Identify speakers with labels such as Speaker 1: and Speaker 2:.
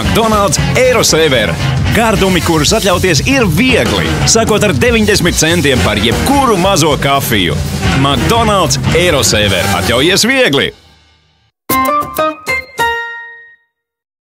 Speaker 1: McDonald's Eirosaver. Gardumi, kurus atļauties, ir viegli. Sākot ar 90 centiem par jebkuru mazo kafiju. McDonald's Eirosaver atļaujies viegli!